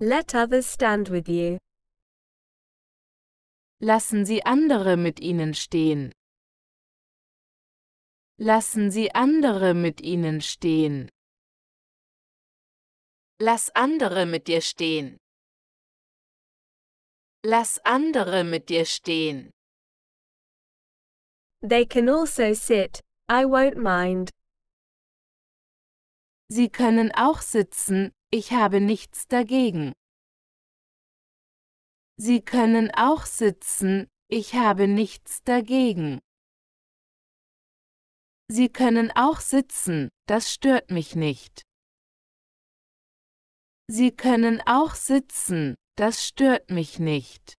Let others stand with you. Lassen Sie andere mit Ihnen stehen. Lassen Sie andere mit Ihnen stehen. Lass andere mit dir stehen. Lass andere mit dir stehen. They can also sit, I won't mind. Sie können auch sitzen, ich habe nichts dagegen. Sie können auch sitzen, ich habe nichts dagegen. Sie können auch sitzen, das stört mich nicht. Sie können auch sitzen, das stört mich nicht.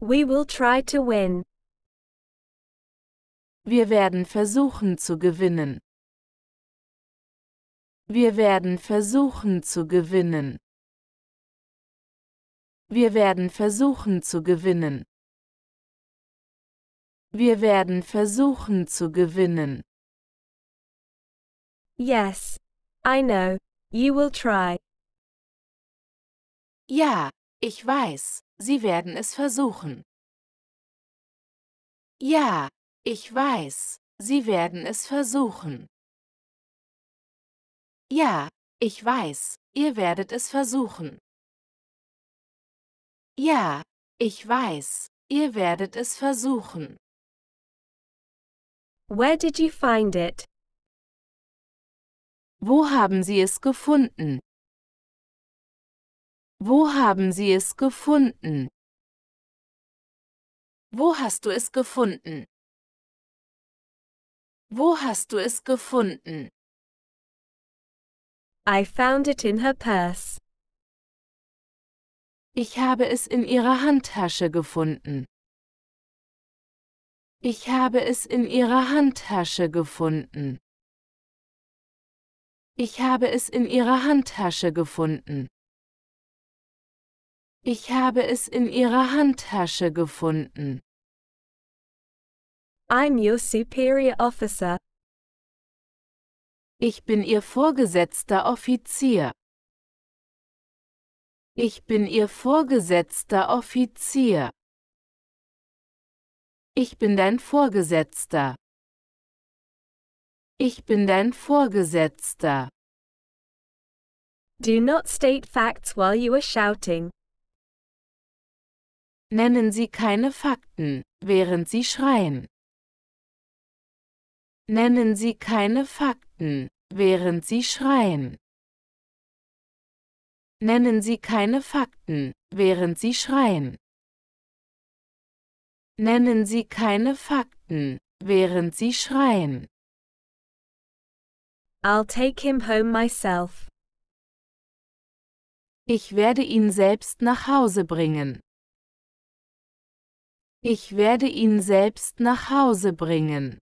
We will try to win. Wir werden versuchen zu gewinnen. Wir werden versuchen zu gewinnen. Wir werden versuchen zu gewinnen. Wir werden versuchen zu gewinnen. Yes. I know. You will try. Ja, ich weiß, Sie werden es versuchen. Ja, ich weiß, Sie werden es versuchen. Ja, ich weiß, ihr werdet es versuchen. Ja, ich weiß, ihr werdet es versuchen. Where did you find it? Wo haben Sie es gefunden? Wo haben Sie es gefunden? Wo hast du es gefunden? Wo hast du es gefunden? I found it in her purse. Ich habe es in ihrer Handtasche gefunden. Ich habe es in ihrer Handtasche gefunden. Ich habe es in ihrer Handtasche gefunden. Ich habe es in ihrer Handtasche gefunden. I'm your superior officer. Ich bin Ihr vorgesetzter Offizier. Ich bin Ihr vorgesetzter Offizier. Ich bin dein Vorgesetzter. Ich bin dein Vorgesetzter. Do not state facts while you are shouting. Nennen Sie keine Fakten, während Sie schreien. Nennen Sie keine Fakten, während Sie schreien. Nennen Sie keine Fakten, während Sie schreien. Nennen Sie keine Fakten, während Sie schreien. I'll take him home myself. Ich werde ihn selbst nach Hause bringen. Ich werde ihn selbst nach Hause bringen.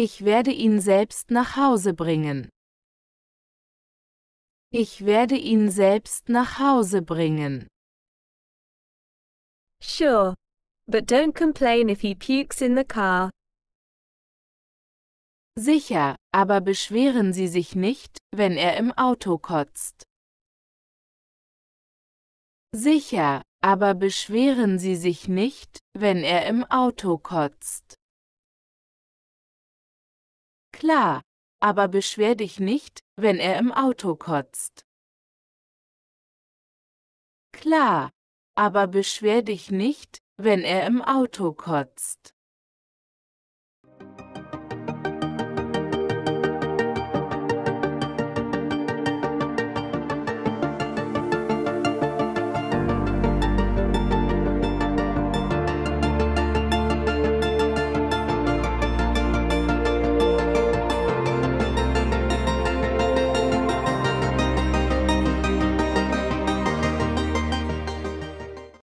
Ich werde ihn selbst nach Hause bringen. Ich werde ihn selbst nach Hause bringen. Sure. But don't complain if he pukes in the car. Sicher, aber beschweren Sie sich nicht, wenn er im Auto kotzt. Sicher, aber beschweren Sie sich nicht, wenn er im Auto kotzt. Klar, aber beschwer dich nicht, wenn er im Auto kotzt. Klar, aber beschwer dich nicht, wenn er im Auto kotzt.